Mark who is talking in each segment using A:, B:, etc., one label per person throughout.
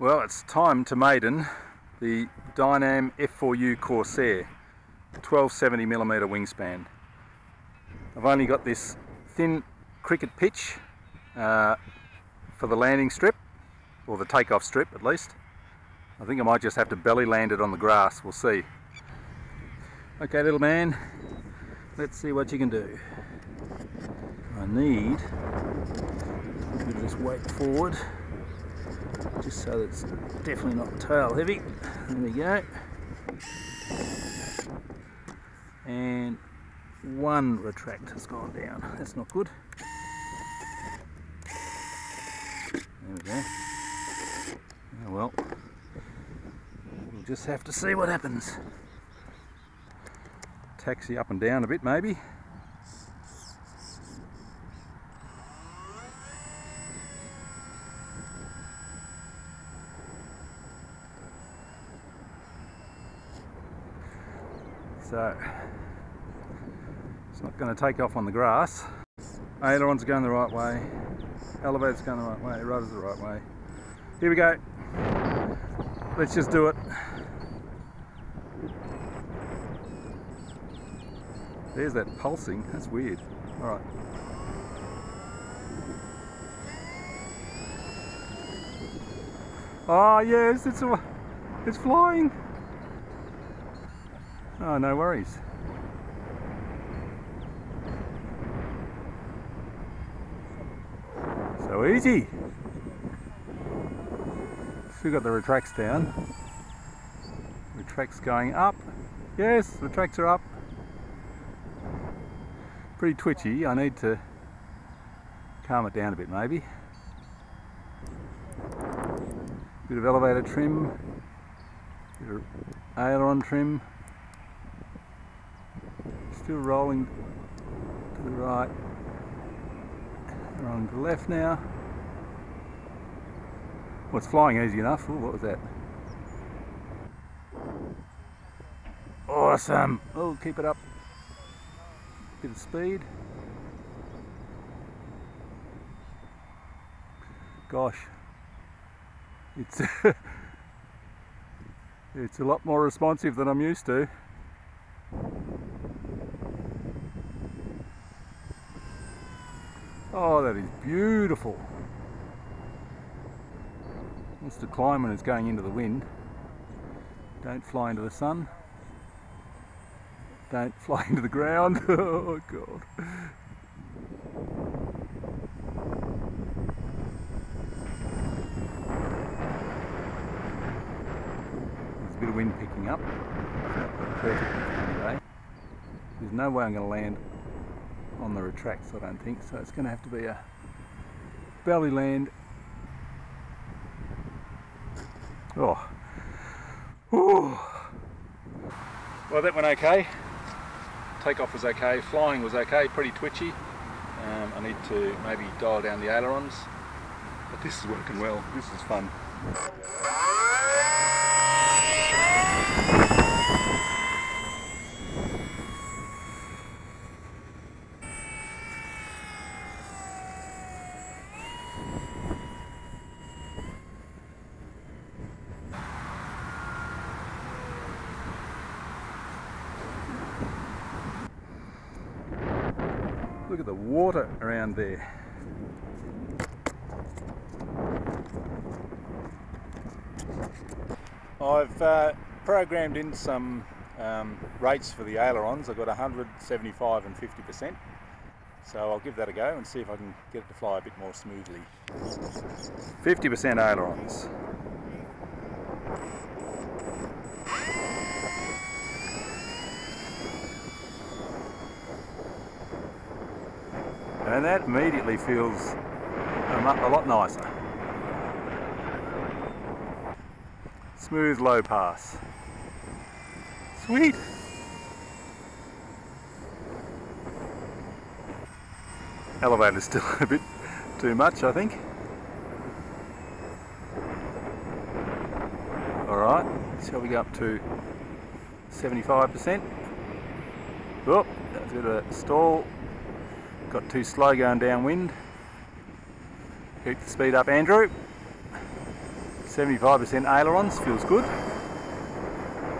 A: Well, it's time to maiden the Dynam F4U Corsair 1270mm wingspan. I've only got this thin cricket pitch uh, for the landing strip, or the takeoff strip at least. I think I might just have to belly land it on the grass, we'll see. Okay little man, let's see what you can do. I need a bit of this weight forward just so it's definitely not tail heavy. There we go. And one retract has gone down. That's not good. There we go. Oh well. We'll just have to see what happens. Taxi up and down a bit maybe. So it's not going to take off on the grass. Ailerons going the right way, elevator's going the right way, rudder's the right way. Here we go. Let's just do it. There's that pulsing, that's weird. Alright. Oh ah, yes, it's a, it's flying. Oh, no worries. So easy. Still got the retracts down. Retracts going up. Yes, retracts are up. Pretty twitchy. I need to calm it down a bit maybe. Bit of elevator trim, bit of aileron trim still rolling to the right, rolling to the left now. Well, it's flying easy enough. Ooh, what was that? Awesome! Oh, keep it up. Bit of speed. Gosh, it's it's a lot more responsive than I'm used to. Oh, that is beautiful. Wants to climb when it's going into the wind. Don't fly into the sun. Don't fly into the ground. oh, God. There's a bit of wind picking up. There's no way I'm going to land on the retracts I don't think. So it's going to have to be a belly land. Oh. Ooh. well that went okay. Takeoff was okay. Flying was okay. Pretty twitchy. Um, I need to maybe dial down the ailerons. But this is working well. This is fun Look at the water around there. I've uh, programmed in some um, rates for the ailerons. I've got 175 and 50%. So I'll give that a go and see if I can get it to fly a bit more smoothly. 50% ailerons. And that immediately feels a lot nicer. Smooth low pass. Sweet! Elevator's still a bit too much I think. Alright, shall we go up to 75%? Oh, that's a bit of a stall. Got too slow going downwind. Keep the speed up, Andrew. 75% ailerons, feels good.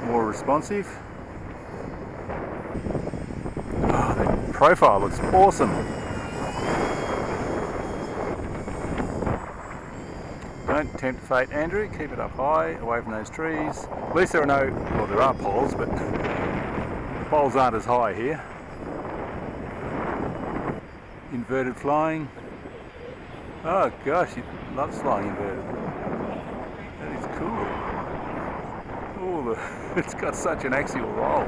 A: More responsive. Oh, that profile looks awesome. Don't tempt fate, Andrew. Keep it up high, away from those trees. At least there are no, well, there are poles, but the poles aren't as high here. Inverted flying. Oh gosh, he loves flying inverted. That is cool. Oh, it's got such an axial roll.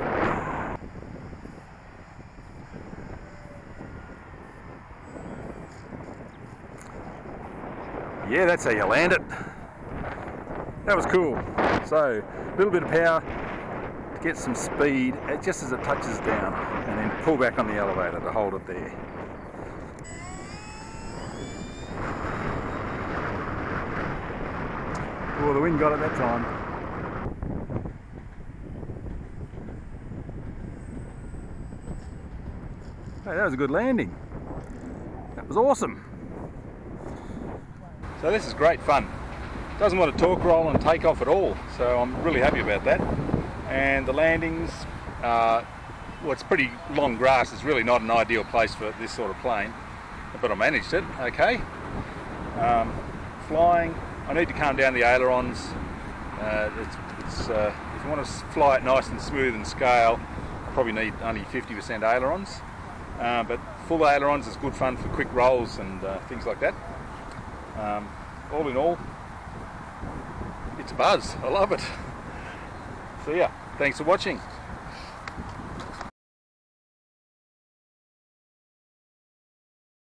A: Yeah, that's how you land it. That was cool. So, a little bit of power to get some speed eh, just as it touches down and then pull back on the elevator to hold it there. Oh, the wind got it that time. Hey, that was a good landing. That was awesome. So this is great fun. Doesn't want to torque roll and take off at all, so I'm really happy about that. And the landings, uh, well it's pretty long grass, it's really not an ideal place for this sort of plane, but I managed it, okay. Um, flying, I need to calm down the ailerons. Uh, it's, it's, uh, if you want to fly it nice and smooth and scale, I probably need only 50% ailerons. Uh, but full ailerons is good fun for quick rolls and uh, things like that. Um, all in all, it's a buzz. I love it. So yeah, thanks for watching.